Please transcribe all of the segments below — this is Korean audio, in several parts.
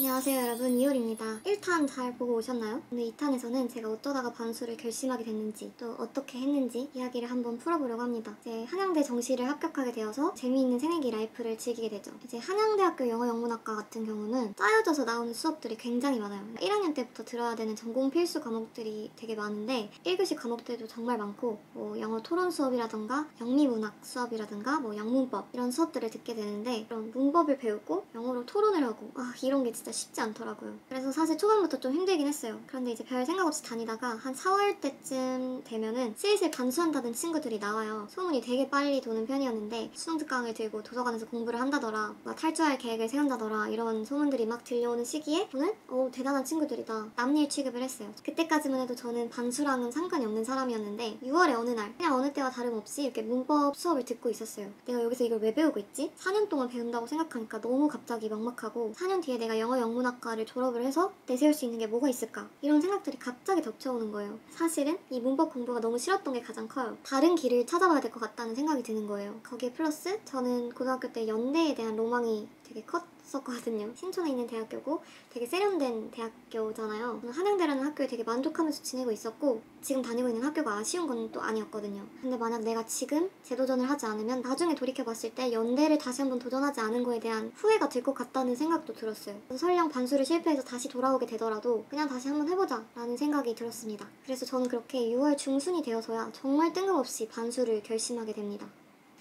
안녕하세요 여러분. 이효리입니다. 1탄 잘 보고 오셨나요? 오늘 2탄에서는 제가 어쩌다가 반수를 결심하게 됐는지 또 어떻게 했는지 이야기를 한번 풀어보려고 합니다. 이제 한양대 정시를 합격하게 되어서 재미있는 새내기 life를 즐기게 되죠. 이제 한양대학교 영어영문학과 같은 경우는 짜여져서 나오는 수업들이 굉장히 많아요. 1학년 때부터 들어야 되는 전공 필수 과목들이 되게 많은데 1교시 과목들도 정말 많고 뭐 영어 토론 수업이라던가 영미문학 수업이라던가 뭐 영문법 이런 수업들을 듣게 되는데 그런 문법을 배우고 영어로 토론을 하고 아 이런 게 진짜 쉽지 않더라고요. 그래서 사실 초반부터 좀 힘들긴 했어요. 그런데 이제 별 생각 없이 다니다가 한 4월 때쯤 되면은 슬슬 반수한다는 친구들이 나와요. 소문이 되게 빨리 도는 편이었는데 수능 특강을 들고 도서관에서 공부를 한다더라, 막 탈주할 계획을 세운다더라 이런 소문들이 막 들려오는 시기에 저는 어 대단한 친구들이다 남일 취급을 했어요. 그때까지만 해도 저는 반수랑은 상관이 없는 사람이었는데 6월에 어느 날 그냥 어느 때와 다름없이 이렇게 문법 수업을 듣고 있었어요. 내가 여기서 이걸 왜 배우고 있지? 4년 동안 배운다고 생각하니까 너무 갑자기 막막하고 4년 뒤에 내가 영어 영문학과를 졸업을 해서 내세울 수 있는 게 뭐가 있을까? 이런 생각들이 갑자기 덮쳐오는 거예요. 사실은 이 문법 공부가 너무 싫었던 게 가장 커요. 다른 길을 찾아봐야 될 것 같다는 생각이 드는 거예요. 거기에 플러스 저는 고등학교 때 연대에 대한 로망이 되게 컸 했었거든요. 신촌에 있는 대학교고 되게 세련된 대학교잖아요. 한양대라는 학교에 되게 만족하면서 지내고 있었고 지금 다니고 있는 학교가 아쉬운 건 또 아니었거든요. 근데 만약 내가 지금 재도전을 하지 않으면 나중에 돌이켜봤을 때 연대를 다시 한번 도전하지 않은 거에 대한 후회가 들 것 같다는 생각도 들었어요. 설령 반수를 실패해서 다시 돌아오게 되더라도 그냥 다시 한번 해보자 라는 생각이 들었습니다. 그래서 저는 그렇게 6월 중순이 되어서야 정말 뜬금없이 반수를 결심하게 됩니다.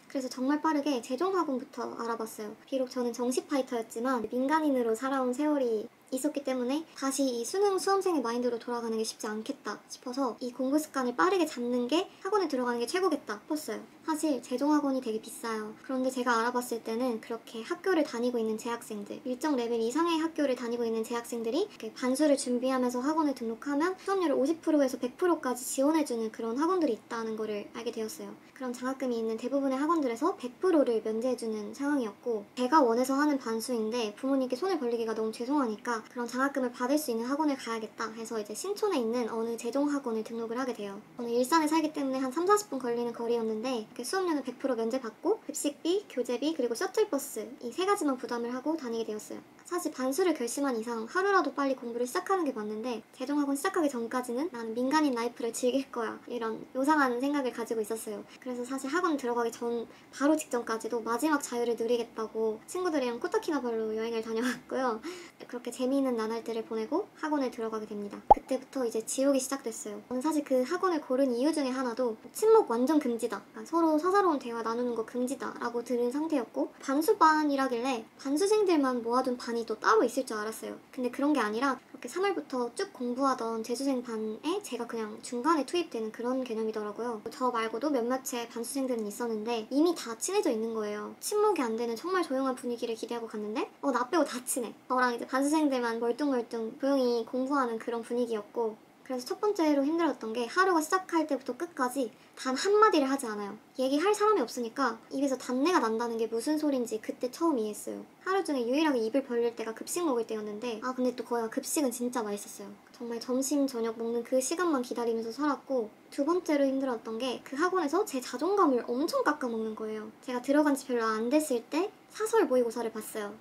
그래서 정말 빠르게 재종학원부터 알아봤어요. 비록 저는 정시 파이터였지만 민간인으로 살아온 세월이 있었기 때문에 다시 이 수능 수험생의 마인드로 돌아가는 게 쉽지 않겠다 싶어서 이 공부 습관을 빠르게 잡는 게 학원에 들어가는 게 최고겠다 싶었어요. 사실 재종학원이 되게 비싸요. 그런데 제가 알아봤을 때는 그렇게 학교를 다니고 있는 재학생들, 일정 레벨 이상의 학교를 다니고 있는 재학생들이 반수를 준비하면서 학원을 등록하면 수업료를 50%에서 100%까지 지원해주는 그런 학원들이 있다는 거를 알게 되었어요. 그런 장학금이 있는 대부분의 학원들에서 100%를 면제해주는 상황이었고 제가 원해서 하는 반수인데 부모님께 손을 벌리기가 너무 죄송하니까 그런 장학금을 받을 수 있는 학원을 가야겠다 해서 이제 신촌에 있는 어느 재종학원을 등록을 하게 돼요. 저는 일산에 살기 때문에 한 3, 40분 걸리는 거리였는데 수업료는 100% 면제받고 급식비, 교재비, 그리고 셔틀버스 이 세 가지만 부담을 하고 다니게 되었어요. 사실 반수를 결심한 이상 하루라도 빨리 공부를 시작하는 게 맞는데 재종학원 시작하기 전까지는 나는 민간인 life를 즐길 거야 이런 요상한 생각을 가지고 있었어요. 그래서 사실 학원 들어가기 전 바로 직전까지도 마지막 자유를 누리겠다고 친구들이랑 코타키나발루 여행을 다녀왔고요. 그렇게 재미있는 나날들을 보내고 학원에 들어가게 됩니다. 그때부터 이제 지옥이 시작됐어요. 저는 사실 그 학원을 고른 이유 중에 하나도 침묵 완전 금지다. 그러니까 서로 사사로운 대화 나누는 거 금지다 라고 들은 상태였고 반수반이라길래 반수생들만 모아둔 반이 또 따로 있을 줄 알았어요. 근데 그런 게 아니라 이렇게 3월부터 쭉 공부하던 재수생 반에 제가 그냥 중간에 투입되는 그런 개념이더라고요. 저 말고도 몇몇의 반수생들은 있었는데 이미 다 친해져 있는 거예요. 침묵이 안 되는 정말 조용한 분위기를 기대하고 갔는데 어 나 빼고 다 친해. 저랑 이제 반수생들만 멀뚱멀뚱 조용히 공부하는 그런 분위기였고 그래서 첫 번째로 힘들었던 게 하루가 시작할 때부터 끝까지 단 한마디를 하지 않아요. 얘기할 사람이 없으니까 입에서 단내가 난다는 게 무슨 소린지 그때 처음 이해했어요. 하루 중에 유일하게 입을 벌릴 때가 급식 먹을 때였는데 아 근데 또 거기가 급식은 진짜 맛있었어요. 정말 점심, 저녁 먹는 그 시간만 기다리면서 살았고 두 번째로 힘들었던 게 그 학원에서 제 자존감을 엄청 깎아먹는 거예요. 제가 들어간 지 별로 안 됐을 때 사설 모의고사를 봤어요.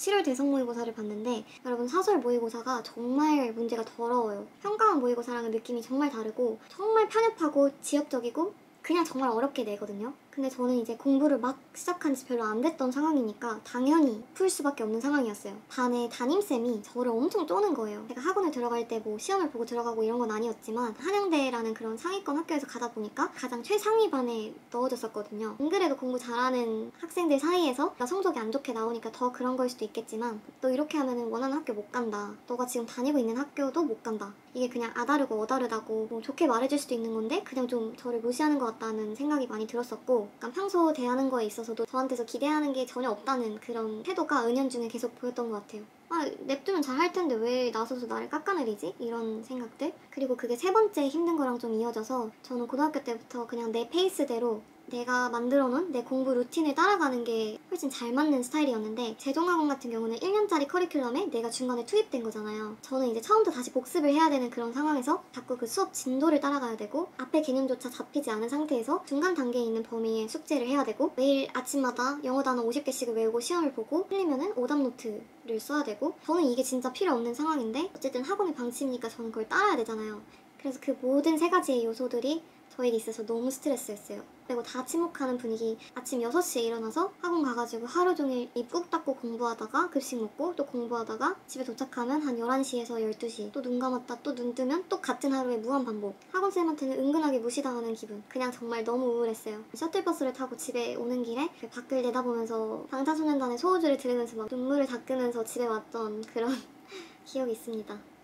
7월 대성 모의고사를 봤는데 여러분 사설 모의고사가 정말 문제가 더러워요. 평가원 모의고사랑은 느낌이 정말 다르고 정말 편협하고 지역적이고 그냥 정말 어렵게 내거든요. 근데 저는 이제 공부를 막 시작한 지 별로 안 됐던 상황이니까 당연히 풀 수밖에 없는 상황이었어요. 반에 담임쌤이 저를 엄청 쪼는 거예요. 제가 학원을 들어갈 때 뭐 시험을 보고 들어가고 이런 건 아니었지만 한양대라는 그런 상위권 학교에서 가다 보니까 가장 최상위 반에 넣어졌었거든요. 안 그래도 공부 잘하는 학생들 사이에서 성적이 안 좋게 나오니까 더 그런 걸 수도 있겠지만 너 이렇게 하면 원하는 학교 못 간다. 너가 지금 다니고 있는 학교도 못 간다. 이게 그냥 아다르고 어다르다고 뭐 좋게 말해줄 수도 있는 건데 그냥 좀 저를 무시하는 것 같다는 생각이 많이 들었었고 약간 평소 대하는 거에 있어서도 저한테서 기대하는 게 전혀 없다는 그런 태도가 은연중에 계속 보였던 것 같아요. 아, 냅두면 잘 할 텐데 왜 나서서 나를 깎아내리지? 이런 생각들. 그리고 그게 세 번째 힘든 거랑 좀 이어져서 저는 고등학교 때부터 그냥 내 페이스대로 내가 만들어 놓은 내 공부 루틴을 따라가는 게 훨씬 잘 맞는 스타일이었는데 재종학원 같은 경우는 1년짜리 커리큘럼에 내가 중간에 투입된 거잖아요. 저는 이제 처음부터 다시 복습을 해야 되는 그런 상황에서 자꾸 그 수업 진도를 따라가야 되고 앞에 개념조차 잡히지 않은 상태에서 중간 단계에 있는 범위의 숙제를 해야 되고 매일 아침마다 영어 단어 50개씩을 외우고 시험을 보고 틀리면은 오답 노트를 써야 되고 저는 이게 진짜 필요 없는 상황인데 어쨌든 학원의 방침이니까 저는 그걸 따라야 되잖아요. 그래서 그 모든 세 가지의 요소들이 저에게 있어서 너무 스트레스였어요. 그리고 다 침묵하는 분위기. 아침 6시에 일어나서 학원 가가지고 하루 종일 입 꾹 닫고 공부하다가 급식 먹고 또 공부하다가 집에 도착하면 한 11시에서 12시. 또 눈 감았다 또 눈 뜨면 또 같은 하루의 무한 반복. 학원쌤한테는 은근하게 무시당하는 기분. 그냥 정말 너무 우울했어요. 셔틀버스를 타고 집에 오는 길에 그 밖을 내다보면서 방탄소년단의 소우주를 들으면서 막 눈물을 닦으면서 집에 왔던 그런 기억이 있습니다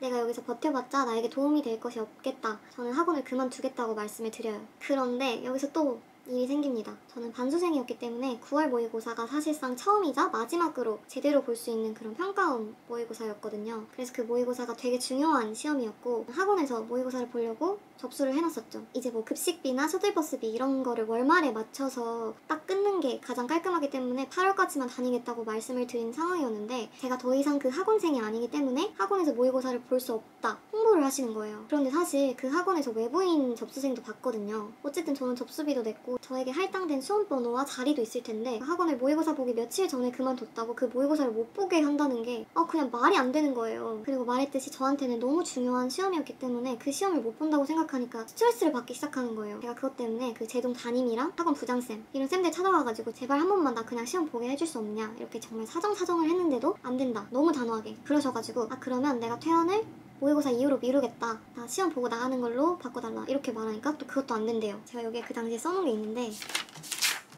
내가 여기서 버텨봤자 나에게 도움이 될 것이 없겠다. 저는 학원을 그만두겠다고 말씀을 드려요. 그런데 여기서 또 일이 생깁니다. 저는 반수생이었기 때문에 9월 모의고사가 사실상 처음이자 마지막으로 제대로 볼 수 있는 그런 평가원 모의고사였거든요. 그래서 그 모의고사가 되게 중요한 시험이었고 학원에서 모의고사를 보려고 접수를 해놨었죠. 이제 뭐 급식비나 셔틀버스비 이런 거를 월말에 맞춰서 딱 끊는 게 가장 깔끔하기 때문에 8월까지만 다니겠다고 말씀을 드린 상황이었는데 제가 더 이상 그 학원생이 아니기 때문에 학원에서 모의고사를 볼 수 없다 홍보를 하시는 거예요. 그런데 사실 그 학원에서 외부인 접수생도 봤거든요. 어쨌든 저는 접수비도 냈고 저에게 할당된 수험 번호와 자리도 있을 텐데 학원을 모의고사 보기 며칠 전에 그만뒀다고 그 모의고사를 못 보게 한다는 게 아, 그냥 말이 안 되는 거예요. 그리고 말했듯이 저한테는 너무 중요한 시험이었기 때문에 그 시험을 못 본다고 생각하니까 스트레스를 받기 시작하는 거예요. 제가 그것 때문에 그 제동 담임이랑 학원 부장쌤 이런 쌤들 찾아와가지고 제발 한 번만 나 그냥 시험 보게 해줄 수 없냐 이렇게 정말 사정사정을 했는데도 안 된다. 너무 단호하게 그러셔가지고 아 그러면 내가 퇴원을 모의고사 이후로 미루겠다. 나 시험 보고 나가는 걸로 바꿔달라. 이렇게 말하니까 또 그것도 안 된대요. 제가 여기에 그 당시에 써놓은 게 있는데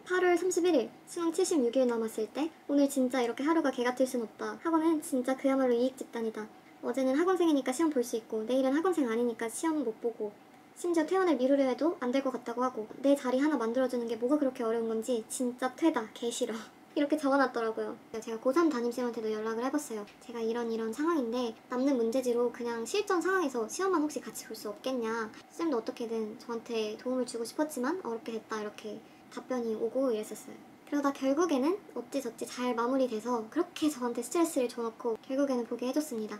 8월 31일 수능 76일 남았을 때 오늘 진짜 이렇게 하루가 개 같을 순 없다. 학원은 진짜 그야말로 이익 집단이다. 어제는 학원생이니까 시험 볼 수 있고 내일은 학원생 아니니까 시험 못 보고 심지어 퇴원을 미루려 해도 안 될 것 같다고 하고 내 자리 하나 만들어주는 게 뭐가 그렇게 어려운 건지 진짜 퇴다 개 싫어 이렇게 적어놨더라고요. 제가 고3 담임쌤한테도 연락을 해봤어요. 제가 이런 이런 상황인데 남는 문제지로 그냥 실전 상황에서 시험만 혹시 같이 볼 수 없겠냐. 쌤도 어떻게든 저한테 도움을 주고 싶었지만 어렵게 됐다 이렇게 답변이 오고 이랬었어요. 그러다 결국에는 어찌저찌 잘 마무리돼서 그렇게 저한테 스트레스를 줘놓고 결국에는 보게 해줬습니다.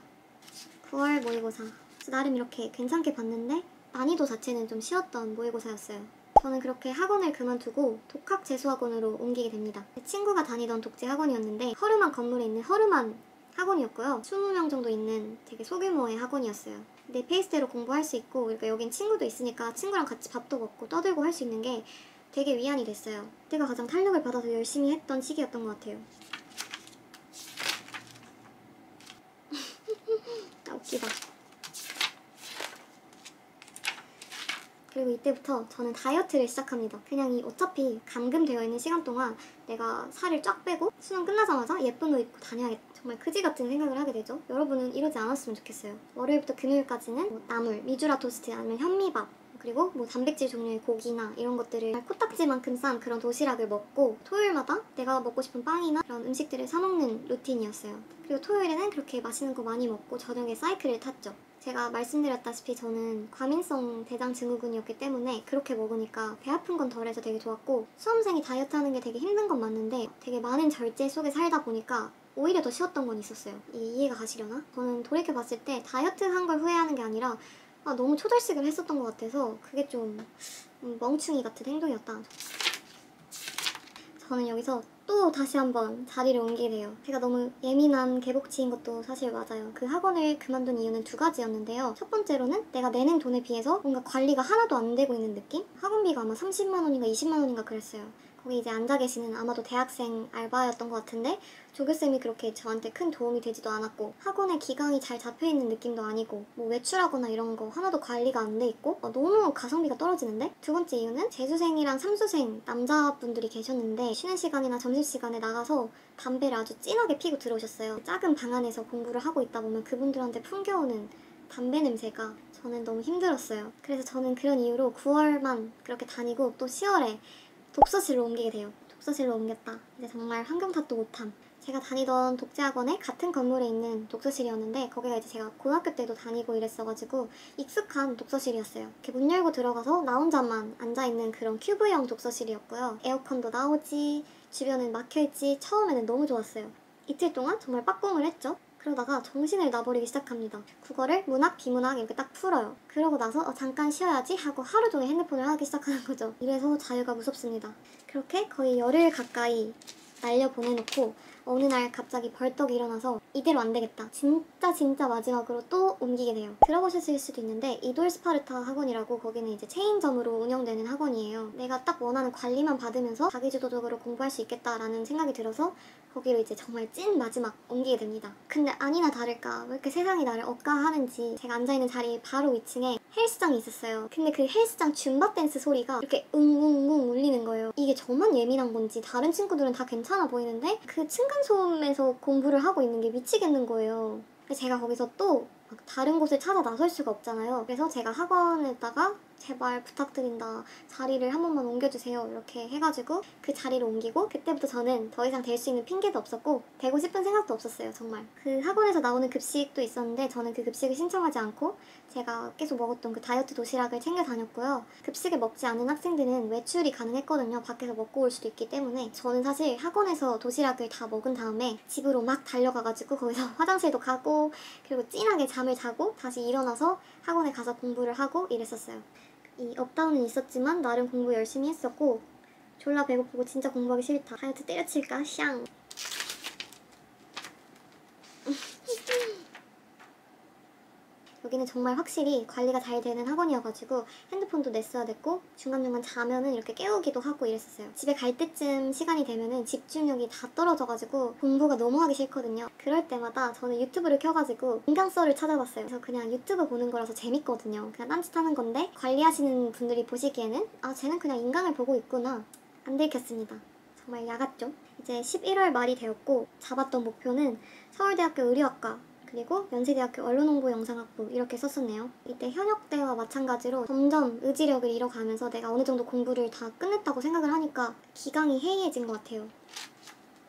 9월 모의고사. 나름 이렇게 괜찮게 봤는데 난이도 자체는 좀 쉬웠던 모의고사였어요. 저는 그렇게 학원을 그만두고 독학 재수학원으로 옮기게 됩니다. 제 친구가 다니던 독재 학원이었는데 허름한 건물에 있는 허름한 학원이었고요. 20명 정도 있는 되게 소규모의 학원이었어요. 내 페이스대로 공부할 수 있고 그러니까 여긴 친구도 있으니까 친구랑 같이 밥도 먹고 떠들고 할 수 있는 게 되게 위안이 됐어요. 그때가 가장 탄력을 받아서 열심히 했던 시기였던 것 같아요. 아, 웃기다. 그리고 이때부터 저는 다이어트를 시작합니다. 그냥 이 어차피 감금되어 있는 시간 동안 내가 살을 쫙 빼고 수능 끝나자마자 예쁜 옷 입고 다녀야겠다. 정말 그지 같은 생각을 하게 되죠. 여러분은 이러지 않았으면 좋겠어요. 월요일부터 금요일까지는 뭐 나물, 미주라 토스트 아니면 현미밥 그리고 뭐 단백질 종류의 고기나 이런 것들을 코딱지만큼 싼 그런 도시락을 먹고 토요일마다 내가 먹고 싶은 빵이나 그런 음식들을 사 먹는 루틴이었어요. 그리고 토요일에는 그렇게 맛있는 거 많이 먹고 저녁에 사이클을 탔죠. 제가 말씀드렸다시피 저는 과민성 대장 증후군이었기 때문에 그렇게 먹으니까 배 아픈 건 덜해서 되게 좋았고 수험생이 다이어트 하는 게 되게 힘든 건 맞는데 되게 많은 절제 속에 살다 보니까 오히려 더 쉬웠던 건 있었어요. 이 이해가 가시려나? 저는 돌이켜봤을 때 다이어트 한 걸 후회하는 게 아니라 아, 너무 초절식을 했었던 것 같아서 그게 좀 음, 멍충이 같은 행동이었다. 저는 여기서 또 다시 한번 자리를 옮기게 돼요. 제가 너무 예민한 개복치인 것도 사실 맞아요. 그 학원을 그만둔 이유는 두 가지였는데요. 첫 번째로는 내가 내는 돈에 비해서 뭔가 관리가 하나도 안 되고 있는 느낌? 학원비가 아마 30만 원인가 20만 원인가 그랬어요. 거기 이제 앉아 계시는 아마도 대학생 알바였던 것 같은데 조교쌤이 그렇게 저한테 큰 도움이 되지도 않았고 학원의 기강이 잘 잡혀있는 느낌도 아니고 뭐 외출하거나 이런 거 하나도 관리가 안 돼 있고 어, 너무 가성비가 떨어지는데? 두 번째 이유는 재수생이랑 삼수생 남자분들이 계셨는데 쉬는 시간이나 점심시간에 나가서 담배를 아주 진하게 피고 들어오셨어요. 작은 방 안에서 공부를 하고 있다 보면 그분들한테 풍겨오는 담배 냄새가 저는 너무 힘들었어요. 그래서 저는 그런 이유로 9월만 그렇게 다니고 또 10월에 독서실로 옮기게 돼요. 독서실로 옮겼다. 이제 정말 환경 탓도 못함. 제가 다니던 독재학원에 같은 건물에 있는 독서실이었는데 거기가 이제 제가 고등학교 때도 다니고 이랬어가지고 익숙한 독서실이었어요. 이렇게 문 열고 들어가서 나 혼자만 앉아있는 그런 큐브형 독서실이었고요. 에어컨도 나오지, 주변은 막혀있지 처음에는 너무 좋았어요. 이틀 동안 정말 빡공을 했죠. 그러다가 정신을 놔버리기 시작합니다. 국어를 문학, 비문학 이렇게 딱 풀어요. 그러고 나서 어, 잠깐 쉬어야지 하고 하루 종일 핸드폰을 하기 시작하는 거죠. 이래서 자유가 무섭습니다. 그렇게 거의 열흘 가까이 날려 보내놓고 어느 날 갑자기 벌떡 일어나서 이대로 안 되겠다. 진짜 진짜 마지막으로 또 옮기게 돼요. 들어보셨을 수도 있는데 이돌 스파르타 학원이라고 거기는 이제 체인점으로 운영되는 학원이에요. 내가 딱 원하는 관리만 받으면서 자기주도적으로 공부할 수 있겠다라는 생각이 들어서 거기로 이제 정말 찐 마지막 옮기게 됩니다. 근데 아니나 다를까 왜 이렇게 세상이 나를 억까하는지 제가 앉아있는 자리 바로 위층에 헬스장이 있었어요. 근데 그 헬스장 줌바 댄스 소리가 이렇게 웅웅웅 울리는 거예요. 이게 저만 예민한 건지 다른 친구들은 다 괜찮아 보이는데 그 층간 소음에서 공부를 하고 있는 게 미치겠는 거예요. 제가 거기서 또막 다른 곳을 찾아 나설 수가 없잖아요. 그래서 제가 학원에다가 제발 부탁드린다. 자리를 한 번만 옮겨주세요. 이렇게 해가지고 그 자리를 옮기고 그때부터 저는 더 이상 될 수 있는 핑계도 없었고 되고 싶은 생각도 없었어요. 정말. 그 학원에서 나오는 급식도 있었는데 저는 그 급식을 신청하지 않고 제가 계속 먹었던 그 다이어트 도시락을 챙겨 다녔고요. 급식을 먹지 않는 학생들은 외출이 가능했거든요. 밖에서 먹고 올 수도 있기 때문에 저는 사실 학원에서 도시락을 다 먹은 다음에 집으로 막 달려가가지고 거기서 화장실도 가고 그리고 진하게 잠을 자고 다시 일어나서 학원에 가서 공부를 하고 이랬었어요. 이 up down은 있었지만 나름 공부 열심히 했었고 졸라 배고프고 진짜 공부하기 싫다. 다이어트 때려칠까? 샹. 여기는 정말 확실히 관리가 잘 되는 학원이어가지고 핸드폰도 냈어야 됐고 중간중간 자면은 이렇게 깨우기도 하고 이랬었어요. 집에 갈 때쯤 시간이 되면은 집중력이 다 떨어져가지고 공부가 너무 하기 싫거든요. 그럴 때마다 저는 유튜브를 켜가지고 인강썰을 찾아봤어요. 그래서 그냥 유튜브 보는 거라서 재밌거든요. 그냥 딴짓 하는 건데 관리하시는 분들이 보시기에는 아 쟤는 그냥 인강을 보고 있구나 안 들켰습니다. 정말 야같죠? 이제 11월 말이 되었고 잡았던 목표는 서울대학교 의료학과 그리고 연세대학교 언론홍보 영상학부 이렇게 썼었네요. 이때 현역 때와 마찬가지로 점점 의지력을 잃어가면서 내가 어느 정도 공부를 다 끝냈다고 생각을 하니까 기강이 해이해진 것 같아요.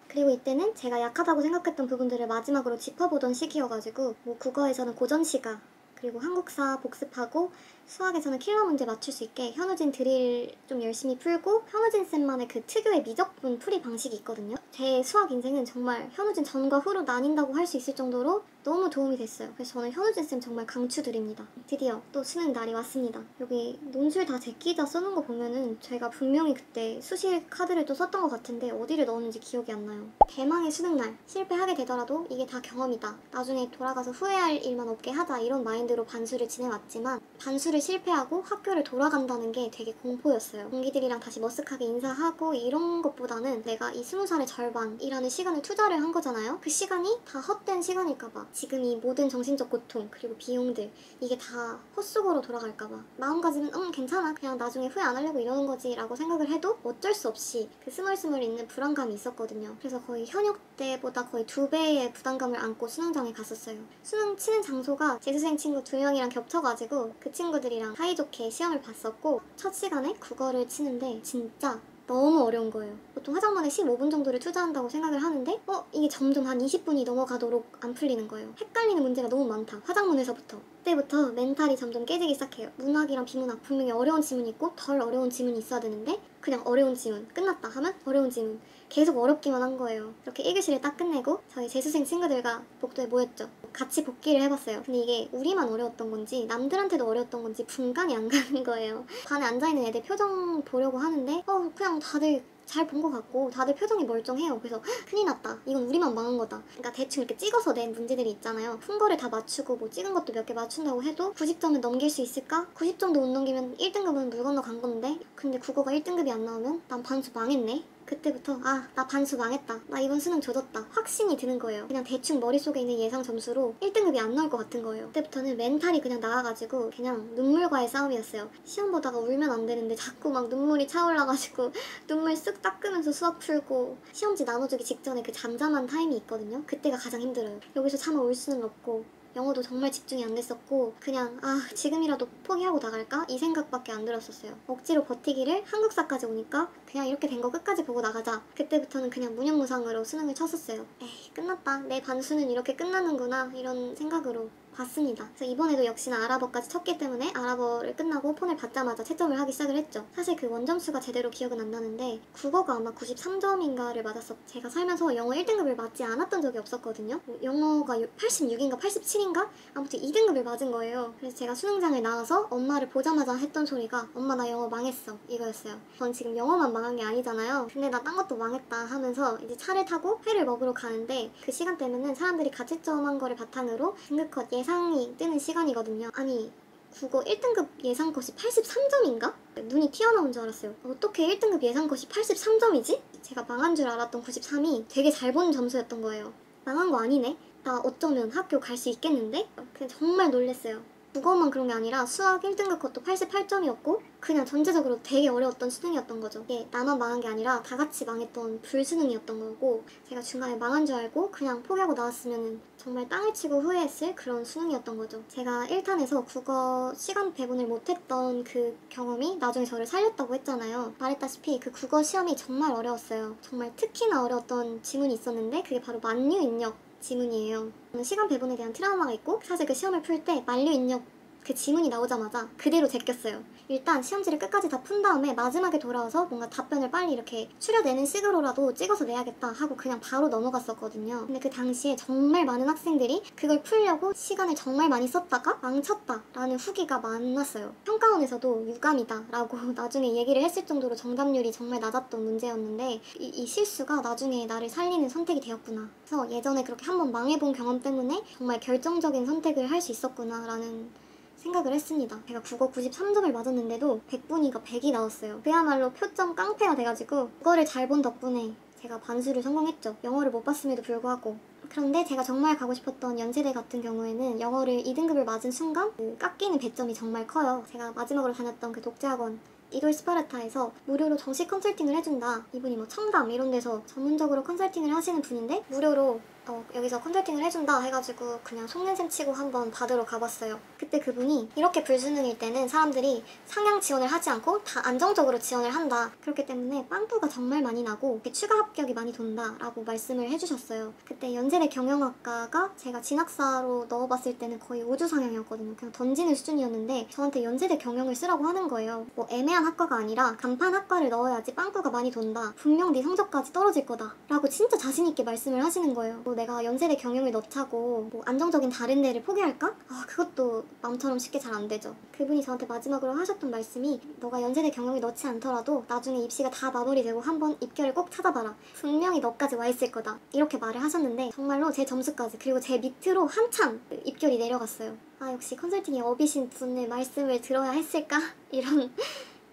그리고 이때는 제가 약하다고 생각했던 부분들을 마지막으로 짚어보던 시기여가지고 뭐 국어에서는 고전시가 그리고 한국사 복습하고 수학에서는 킬러 문제 맞출 수 있게 현우진 드릴 좀 열심히 풀고 현우진 쌤만의 그 특유의 미적분 풀이 방식이 있거든요. 제 수학 인생은 정말 현우진 전과 후로 나뉜다고 할 수 있을 정도로 너무 도움이 됐어요. 그래서 저는 현우진 쌤 정말 강추드립니다. 드디어 또 수능 날이 왔습니다. 여기 논술 다 제끼자 써놓은 거 보면은 제가 분명히 그때 수실 카드를 또 썼던 것 같은데 어디를 넣었는지 기억이 안 나요. 대망의 수능 날 실패하게 되더라도 이게 다 경험이다. 나중에 돌아가서 후회할 일만 없게 하자 이런 마인드로 반수를 지내왔지만 반수를 실패하고 학교를 돌아간다는 게 되게 공포였어요. 동기들이랑 다시 머쓱하게 인사하고 이런 것보다는 내가 이 스무 살의 절반이라는 시간을 투자를 한 거잖아요. 그 시간이 다 헛된 시간일까봐 지금 이 모든 정신적 고통 그리고 비용들 이게 다 헛수고로 돌아갈까봐 마음가짐은 음 괜찮아 그냥 나중에 후회 안 하려고 이러는 거지 라고 생각을 해도 어쩔 수 없이 그 스멀스멀 있는 불안감이 있었거든요. 그래서 거의 현역 때보다 거의 두 배의 부담감을 안고 수능장에 갔었어요. 수능 치는 장소가 재수생 친구 두 명이랑 겹쳐가지고 그 친구들이랑 사이좋게 시험을 봤었고 첫 시간에 국어를 치는데 진짜 너무 어려운 거예요. 보통 화장만에 15분 정도를 투자한다고 생각을 하는데 어 이게 점점 한 20분이 넘어가도록 안 풀리는 거예요. 헷갈리는 문제가 너무 많다. 화장문에서부터. 그때부터 멘탈이 점점 깨지기 시작해요. 문학이랑 비문학 분명히 어려운 지문이 있고 덜 어려운 지문이 있어야 되는데 그냥 어려운 지문 끝났다 하면 어려운 지문 계속 어렵기만 한 거예요. 이렇게 1교시를 딱 끝내고 저희 재수생 친구들과 복도에 모였죠. 같이 복기를 해봤어요. 근데 이게 우리만 어려웠던 건지 남들한테도 어려웠던 건지 분간이 안 가는 거예요. 반에 앉아있는 애들 표정 보려고 하는데 어 그냥 다들 잘본것 같고 다들 표정이 멀쩡해요. 그래서 헉, 큰일 났다. 이건 우리만 망한 거다. 그러니까 대충 이렇게 찍어서 낸 문제들이 있잖아요. 푼 거를 다 맞추고 뭐 찍은 것도 몇 개 맞춘다고 해도 90점을 넘길 수 있을까? 90점도 못 넘기면 1등급은 물 건너 간 건데 근데 국어가 1등급이 안 나오면 난 반수 망했네. 그때부터 아 나 반수 망했다. 나 이번 수능 조졌다. 확신이 드는 거예요. 그냥 대충 머릿속에 있는 예상 점수로 1등급이 안 나올 것 같은 거예요. 그때부터는 멘탈이 그냥 나가가지고 그냥 눈물과의 싸움이었어요. 시험 보다가 울면 안 되는데 자꾸 막 눈물이 차올라가지고 눈물 쓱 닦으면서 수학 풀고 시험지 나눠주기 직전에 그 잠잠한 타임이 있거든요. 그때가 가장 힘들어요. 여기서 차마 울 수는 없고 영어도 정말 집중이 안 됐었고 그냥 아 지금이라도 포기하고 나갈까? 이 생각밖에 안 들었었어요. 억지로 버티기를 한국사까지 오니까 그냥 이렇게 된 거 끝까지 보고 나가자. 그때부터는 그냥 무념무상으로 수능을 쳤었어요. 에이 끝났다. 내 반수는 이렇게 끝나는구나 이런 생각으로 봤습니다. 그래서 이번에도 역시나 아랍어까지 쳤기 때문에 아랍어를 끝나고 폰을 받자마자 채점을 하기 시작을 했죠. 사실 그 원점수가 제대로 기억은 안 나는데 국어가 아마 93점인가를 맞았었 제가 살면서 영어 1등급을 맞지 않았던 적이 없었거든요. 영어가 86인가 87인가? 아무튼 2등급을 맞은 거예요. 그래서 제가 수능장을 나와서 엄마를 보자마자 했던 소리가 엄마 나 영어 망했어 이거였어요. 전 지금 영어만 망한 게 아니잖아요. 근데 나 딴 것도 망했다 하면서 이제 차를 타고 회를 먹으러 가는데 그 시간대면은 사람들이 가채점한 거를 바탕으로 등급컷 예 상이 뜨는 시간이거든요. 아니 국어 1등급 예상컷이 83점인가? 눈이 튀어나온 줄 알았어요. 어떻게 1등급 예상컷이 83점이지? 제가 망한 줄 알았던 93이 되게 잘 본 점수였던 거예요. 망한 거 아니네? 나 어쩌면 학교 갈 수 있겠는데? 그냥 정말 놀랬어요. 국어만 그런 게 아니라 수학 1등급 것도 88점이었고 그냥 전체적으로 되게 어려웠던 수능이었던 거죠. 이게 나만 망한 게 아니라 다 같이 망했던 불수능이었던 거고 제가 중간에 망한 줄 알고 그냥 포기하고 나왔으면 정말 땅을 치고 후회했을 그런 수능이었던 거죠. 제가 1탄에서 국어 시간 배분을 못했던 그 경험이 나중에 저를 살렸다고 했잖아요. 말했다시피 그 국어 시험이 정말 어려웠어요. 정말 특히나 어려웠던 지문이 있었는데 그게 바로 만류 입력 지문이에요. 저는 시간 배분에 대한 트라우마가 있고 사실 그 시험을 풀 때 만류 입력 그 지문이 나오자마자 그대로 제꼈어요. 일단 시험지를 끝까지 다 푼 다음에 마지막에 돌아와서 뭔가 답변을 빨리 이렇게 추려내는 식으로라도 찍어서 내야겠다 하고 그냥 바로 넘어갔었거든요. 근데 그 당시에 정말 많은 학생들이 그걸 풀려고 시간을 정말 많이 썼다가 망쳤다라는 후기가 많았어요. 평가원에서도 유감이다 라고 나중에 얘기를 했을 정도로 정답률이 정말 낮았던 문제였는데 이, 이 실수가 나중에 나를 살리는 선택이 되었구나. 그래서 예전에 그렇게 한번 망해본 경험 때문에 정말 결정적인 선택을 할 수 있었구나라는 생각을 했습니다. 제가 국어 93점을 맞았는데도 100분위가 100이 나왔어요. 그야말로 표점 깡패가 돼가지고 국어를 잘 본 덕분에 제가 반수를 성공했죠. 영어를 못 봤음에도 불구하고. 그런데 제가 정말 가고 싶었던 연세대 같은 경우에는 영어를 2등급을 맞은 순간 그 깎이는 배점이 정말 커요. 제가 마지막으로 다녔던 그 독재학원 이돌 스파르타에서 무료로 정식 컨설팅을 해준다. 이분이 뭐 청담 이런 데서 전문적으로 컨설팅을 하시는 분인데 무료로 어, 여기서 컨설팅을 해준다 해가지고 그냥 속는 셈 치고 한번 받으러 가봤어요. 그때 그분이 이렇게 불수능일 때는 사람들이 상향 지원을 하지 않고 다 안정적으로 지원을 한다. 그렇기 때문에 빵꾸가 정말 많이 나고 추가 합격이 많이 돈다 라고 말씀을 해주셨어요. 그때 연세대 경영학과가 제가 진학사로 넣어봤을 때는 거의 우주 상향이었거든요. 그냥 던지는 수준이었는데 저한테 연세대 경영을 쓰라고 하는 거예요. 뭐 애매한 학과가 아니라 간판 학과를 넣어야지 빵꾸가 많이 돈다. 분명 네 성적까지 떨어질 거다. 라고 진짜 자신있게 말씀을 하시는 거예요. 뭐 내가 연세대 경영을 넣자고 뭐 안정적인 다른 데를 포기할까? 아 그것도 마음처럼 쉽게 잘 안 되죠. 그분이 저한테 마지막으로 하셨던 말씀이 너가 연세대 경영을 넣지 않더라도 나중에 입시가 다 마무리되고 한번 입결을 꼭 찾아봐라. 분명히 너까지 와 있을 거다. 이렇게 말을 하셨는데 정말로 제 점수까지 그리고 제 밑으로 한참 입결이 내려갔어요. 아 역시 컨설팅의 업이신 분의 말씀을 들어야 했을까? 이런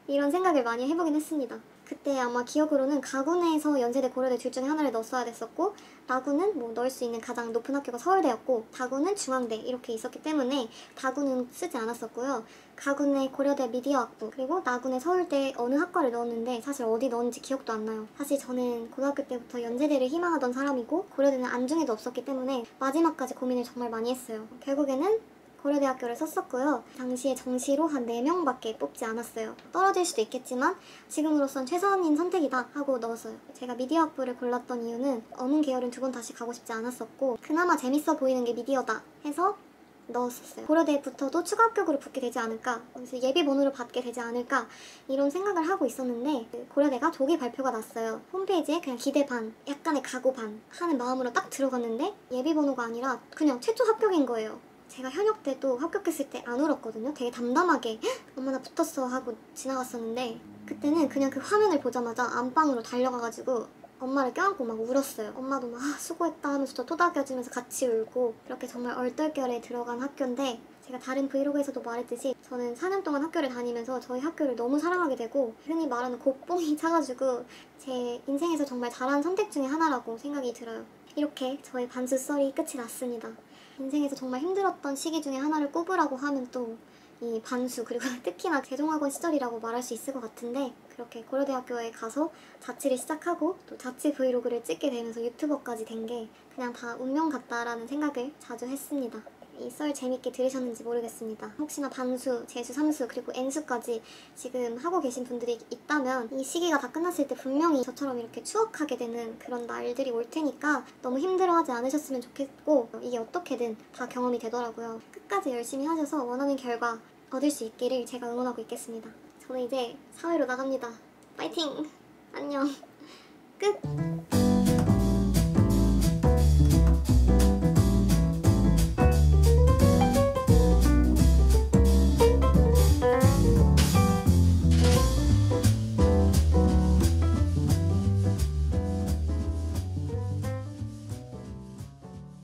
이런 생각을 많이 해보긴 했습니다. 그때 아마 기억으로는 가군에서 연세대 고려대 둘 중에 하나를 넣었어야 됐었고 나군은 뭐 넣을 수 있는 가장 높은 학교가 서울대였고 다군은 중앙대 이렇게 있었기 때문에 다군은 쓰지 않았었고요. 가군의 고려대 미디어학부 그리고 나군의 서울대 어느 학과를 넣었는데 사실 어디 넣었는지 기억도 안 나요. 사실 저는 고등학교 때부터 연세대를 희망하던 사람이고 고려대는 안중에도 없었기 때문에 마지막까지 고민을 정말 많이 했어요. 결국에는 고려대학교를 썼었고요. 당시에 정시로 한 4명밖에 뽑지 않았어요. 떨어질 수도 있겠지만 지금으로선 최선인 선택이다 하고 넣었어요. 제가 미디어학부를 골랐던 이유는 어문 계열은 두 번 다시 가고 싶지 않았었고 그나마 재밌어 보이는 게 미디어다 해서 넣었었어요. 고려대에 붙어도 추가 합격으로 붙게 되지 않을까, 그래서 예비 번호를 받게 되지 않을까 이런 생각을 하고 있었는데 그 고려대가 조기 발표가 났어요. 홈페이지에 그냥 기대 반, 약간의 각오 반 하는 마음으로 딱 들어갔는데 예비 번호가 아니라 그냥 최초 합격인 거예요. 제가 현역 때도 합격했을 때 안 울었거든요. 되게 담담하게 엄마 나 붙었어 하고 지나갔었는데 그때는 그냥 그 화면을 보자마자 안방으로 달려가가지고 엄마를 껴안고 막 울었어요. 엄마도 막 아, 수고했다 하면서 저 토닥여주면서 같이 울고 그렇게 정말 얼떨결에 들어간 학교인데 제가 다른 브이로그에서도 말했듯이 저는 4년 동안 학교를 다니면서 저희 학교를 너무 사랑하게 되고 흔히 말하는 곡봉이 차가지고 제 인생에서 정말 잘한 선택 중에 하나라고 생각이 들어요. 이렇게 저의 반수 썰이 끝이 났습니다. 인생에서 정말 힘들었던 시기 중에 하나를 꼽으라고 하면 또 이 반수 그리고 특히나 재종학원 시절이라고 말할 수 있을 것 같은데 그렇게 고려대학교에 가서 자취를 시작하고 또 자취 브이로그를 찍게 되면서 유튜버까지 된 게 그냥 다 운명 같다라는 생각을 자주 했습니다. 이 썰 재밌게 들으셨는지 모르겠습니다. 혹시나 반수, 재수, 삼수 그리고 N수까지 지금 하고 계신 분들이 있다면 이 시기가 다 끝났을 때 분명히 저처럼 이렇게 추억하게 되는 그런 날들이 올 테니까 너무 힘들어하지 않으셨으면 좋겠고 이게 어떻게든 다 경험이 되더라고요. 끝까지 열심히 하셔서 원하는 결과 얻을 수 있기를 제가 응원하고 있겠습니다. 저는 이제 사회로 나갑니다. 파이팅! 안녕. 끝!